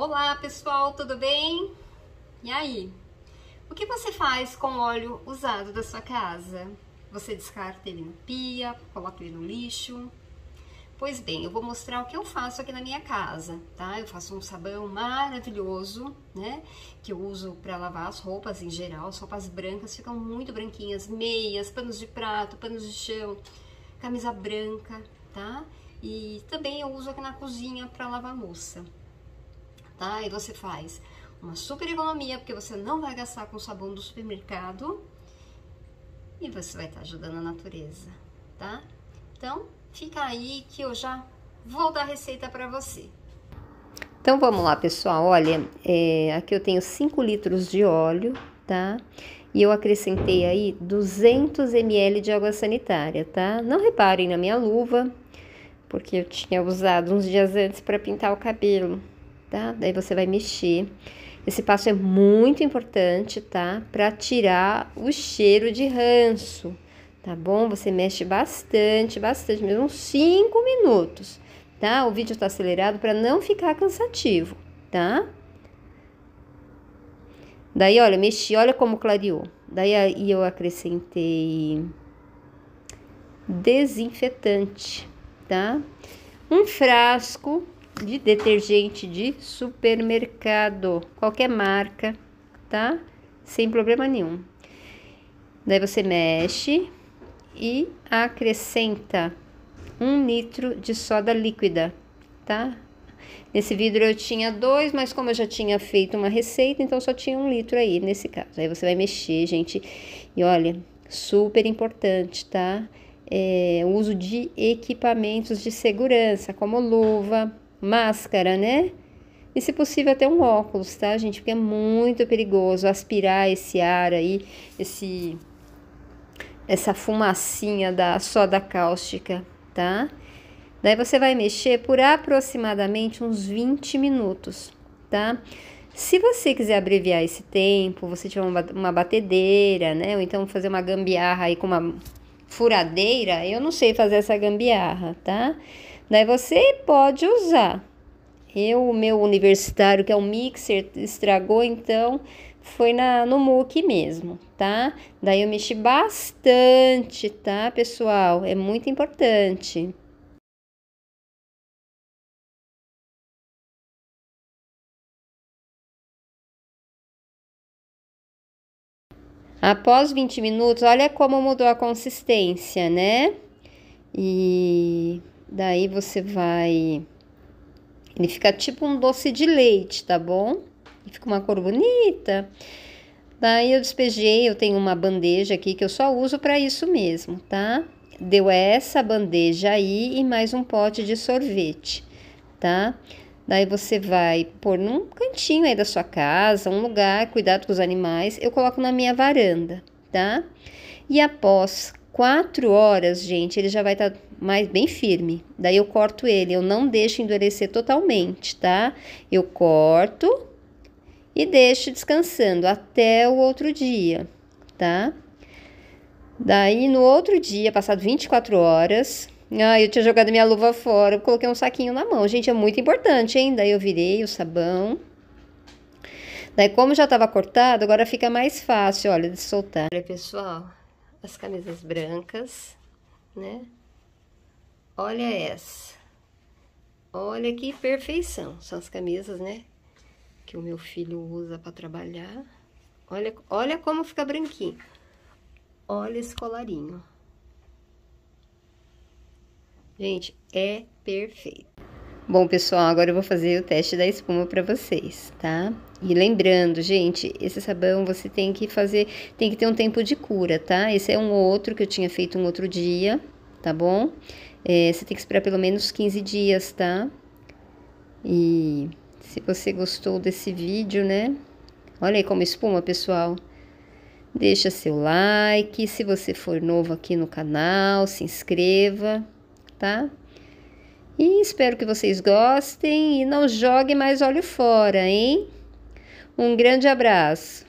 Olá pessoal, tudo bem? E aí? O que você faz com o óleo usado da sua casa? Você descarta ele no pia, coloca ele no lixo? Pois bem, eu vou mostrar o que eu faço aqui na minha casa, tá? Eu faço um sabão maravilhoso, né? Que eu uso para lavar as roupas em geral. As roupas brancas ficam muito branquinhas, meias, panos de prato, panos de chão, camisa branca, tá? E também eu uso aqui na cozinha para lavar louça tá? E você faz uma super economia, porque você não vai gastar com sabão do supermercado e você vai estar ajudando a natureza, tá? Então, fica aí que eu já vou dar a receita para você. Então, vamos lá, pessoal. Olha, é, aqui eu tenho 5 litros de óleo, tá? E eu acrescentei aí 200 ml de água sanitária, tá? Não reparem na minha luva, porque eu tinha usado uns dias antes para pintar o cabelo tá? Daí você vai mexer. Esse passo é muito importante, tá? Para tirar o cheiro de ranço, tá bom? Você mexe bastante, bastante, mesmo uns 5 minutos, tá? O vídeo tá acelerado para não ficar cansativo, tá? Daí, olha, mexi, olha como clareou. Daí aí eu acrescentei desinfetante, tá? Um frasco de detergente de supermercado, qualquer marca, tá? Sem problema nenhum. Daí você mexe e acrescenta um litro de soda líquida, tá? Nesse vidro eu tinha dois, mas como eu já tinha feito uma receita, então só tinha um litro aí nesse caso. Aí você vai mexer, gente. E olha, super importante, tá? É, o uso de equipamentos de segurança, como luva, máscara, né? E se possível até um óculos, tá, gente? Porque é muito perigoso aspirar esse ar aí, esse essa fumacinha da soda cáustica, tá? Daí você vai mexer por aproximadamente uns 20 minutos, tá? Se você quiser abreviar esse tempo, você tiver uma, uma batedeira, né? Ou então fazer uma gambiarra aí com uma furadeira, eu não sei fazer essa gambiarra, tá? Daí você pode usar. Eu, o meu universitário, que é um mixer, estragou, então foi na, no muque mesmo, tá? Daí eu mexi bastante, tá, pessoal? É muito importante. Após 20 minutos, olha como mudou a consistência, né? E Daí você vai. Ele fica tipo um doce de leite, tá bom? E fica uma cor bonita. Daí eu despejei, eu tenho uma bandeja aqui que eu só uso para isso mesmo, tá? Deu essa bandeja aí e mais um pote de sorvete, tá? Daí você vai pôr num cantinho aí da sua casa, um lugar, cuidado com os animais. Eu coloco na minha varanda, tá? E após quatro horas, gente, ele já vai estar tá mais bem firme. Daí eu corto ele, eu não deixo endurecer totalmente, tá? Eu corto e deixo descansando até o outro dia, tá? Daí no outro dia, passado 24 horas, ah, eu tinha jogado minha luva fora, eu coloquei um saquinho na mão. Gente, é muito importante, hein? Daí eu virei o sabão. Daí, como já estava cortado, agora fica mais fácil, olha, de soltar. Olha, pessoal, as camisas brancas, né? Olha essa. Olha que perfeição. São as camisas, né? Que o meu filho usa para trabalhar. Olha, olha como fica branquinho. Olha esse colarinho. Gente, é perfeito. Bom, pessoal, agora eu vou fazer o teste da espuma para vocês, tá? E lembrando, gente, esse sabão você tem que fazer, tem que ter um tempo de cura, tá? Esse é um outro que eu tinha feito um outro dia, tá bom? É, você tem que esperar pelo menos 15 dias, tá? E se você gostou desse vídeo, né? Olha aí como espuma, pessoal. Deixa seu like, se você for novo aqui no canal, se inscreva, tá? E espero que vocês gostem e não jogue mais óleo fora, hein? Um grande abraço.